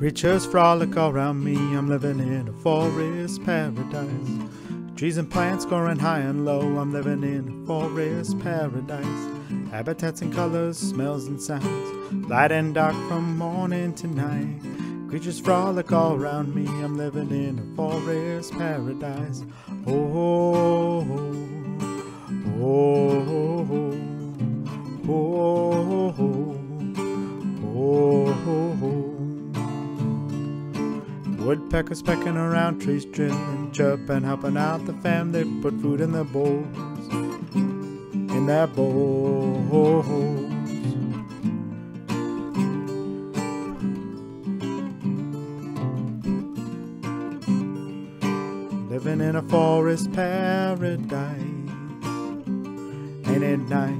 Creatures frolic all around me. I'm living in a forest paradise. Trees and plants growing high and low. I'm living in a forest paradise. Habitats and colors, smells and sounds. Light and dark from morning to night. Creatures frolic all around me. I'm living in a forest paradise. Oh, oh, oh, oh, oh, oh, Woodpeckers pecking around trees, drilling, chirping, helping out the fam. They put food in their bowls, in their bowls. Living in a forest paradise, ain't it nice?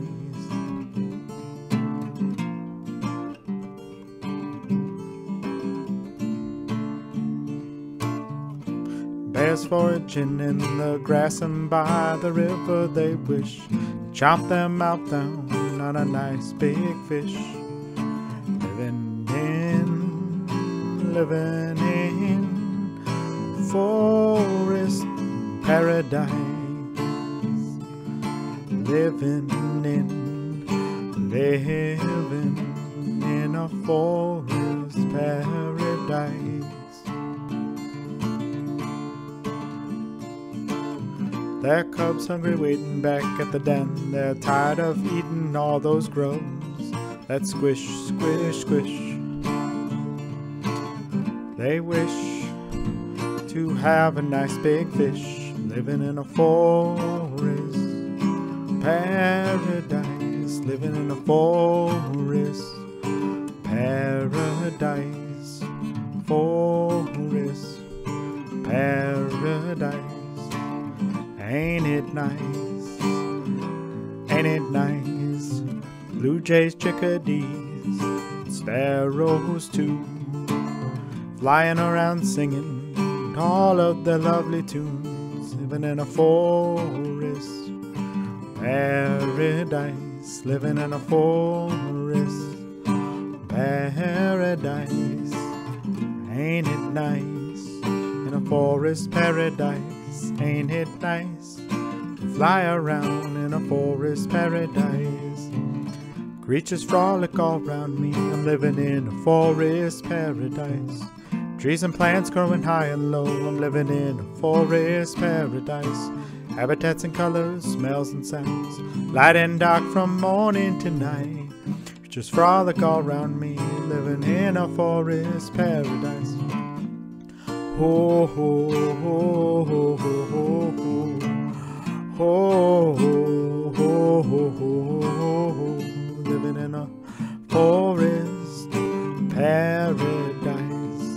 Bears foraging in the grass and by the river they wish chomp their mouth down on a nice big fish. Living in, living in forest paradise. Living in, living in a forest paradise. Their cubs hungry waiting back at the den. They're tired of eating all those grubs that squish, squish, squish. They wish to have a nice big fish living in a forest paradise. Living in a forest paradise. Forest paradise. Ain't it nice? Ain't it nice? Blue jays, chickadees, sparrows too, flying around singing all of their lovely tunes, living in a forest paradise, living in a forest paradise. Ain't it nice? In a forest paradise, ain't it nice? To fly around in a forest paradise. Creatures frolic all around me, I'm living in a forest paradise. Trees and plants growing high and low, I'm living in a forest paradise. Habitats and colors, smells and sounds, light and dark from morning to night. Creatures frolic all around me, living in a forest paradise. Ho ho ho ho ho ho ho ho ho ho ho living in a forest paradise.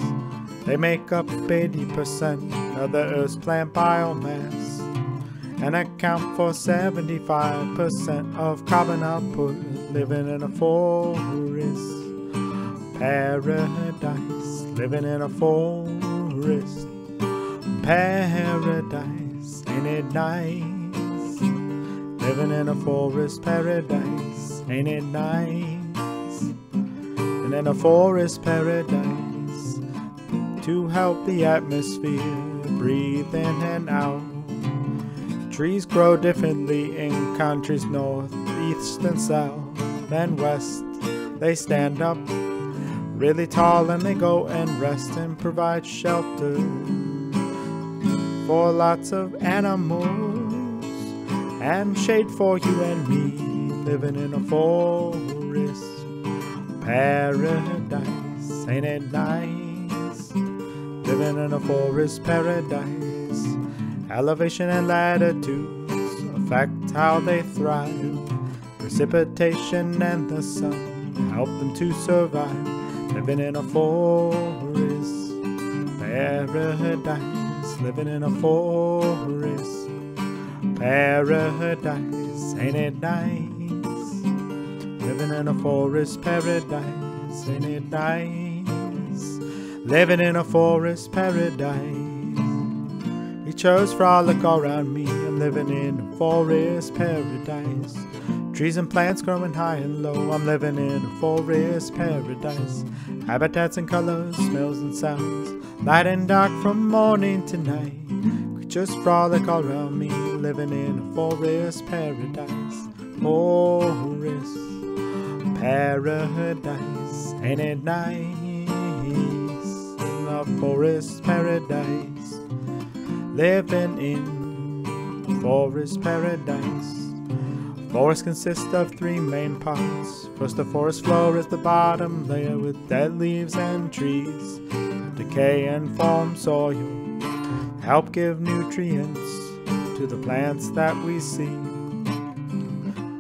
They make up 80% of the Earth's plant biomass and account for 75% of carbon output. Living in a forest paradise. Living in a forest paradise. Ain't it nice? Living in a forest paradise. Ain't it nice? And in a forest paradise to help the atmosphere breathe in and out. Trees grow differently in countries north, east, and south, and west. They stand up really tall and they go and rest and provide shelter for lots of animals and shade for you and me living in a forest paradise. Ain't it nice? Living in a forest paradise. Elevation and latitudes affect how they thrive. Precipitation and the sun help them to survive. Living in a forest paradise. Living in a forest paradise. Ain't it nice? Living in a forest paradise. Ain't it nice? Living in a forest paradise. Creatures frolic all around me. I'm living in a forest paradise. Trees and plants growing high and low. I'm living in a forest paradise. Habitats and colors, smells and sounds. Light and dark from morning to night. Creatures frolic all around me. Living in a forest paradise. Oh, forest paradise. Ain't it nice? In a forest paradise. Living in forest paradise. Forest consists of three main parts. First, the forest floor is the bottom layer with dead leaves and trees. Decay and form soil help give nutrients to the plants that we see.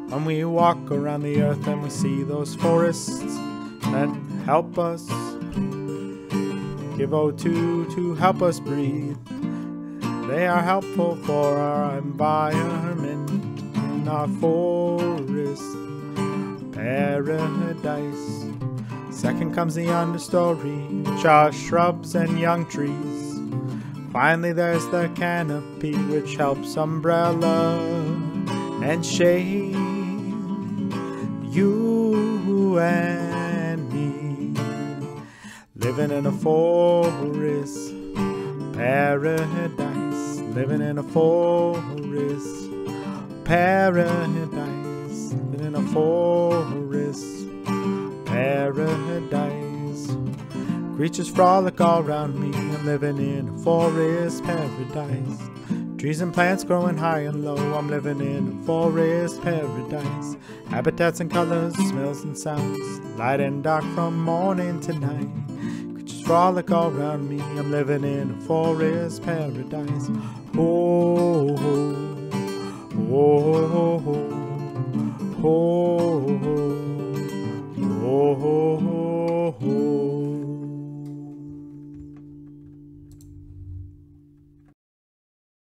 When we walk around the earth and we see those forests that help us give O2 to help us breathe. They are helpful for our environment in our forest paradise. Second comes the understory, which are shrubs and young trees. Finally, there's the canopy, which helps umbrella and shade you and me. Living in a forest paradise, living in a forest paradise, living in a forest paradise. Creatures frolic all around me, I'm living in a forest paradise. Trees and plants growing high and low, I'm living in a forest paradise. Habitats and colors, smells and sounds, light and dark from morning to night. Creatures frolic all around me, I'm living in a forest paradise. Oh, oh, oh.